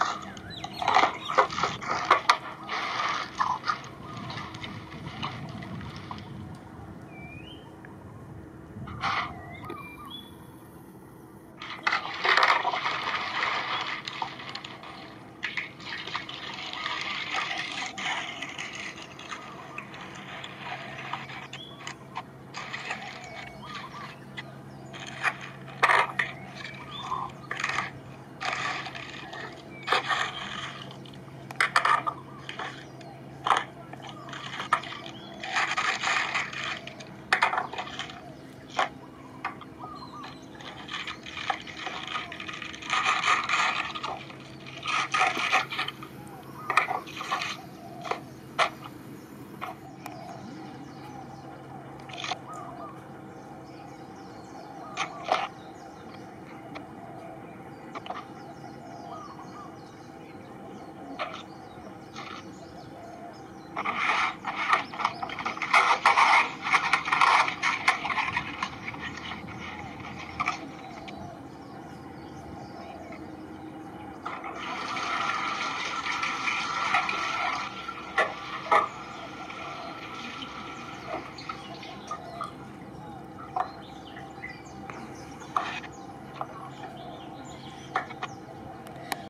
Yeah.